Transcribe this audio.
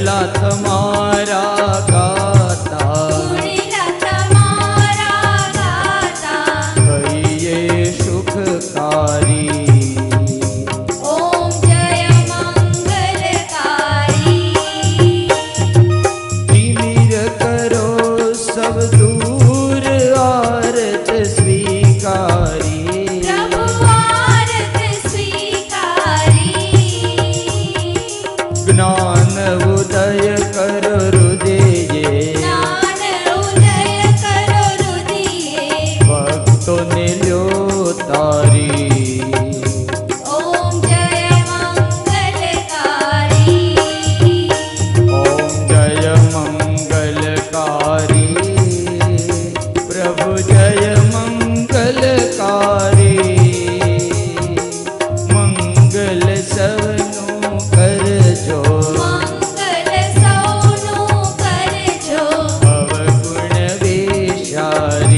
मेला तुम्हारा गाता। कहिए सुखकारी। करो सब दूर आ। કરજો મંગલ સૌનું કરજો અવગુણ વિશાળ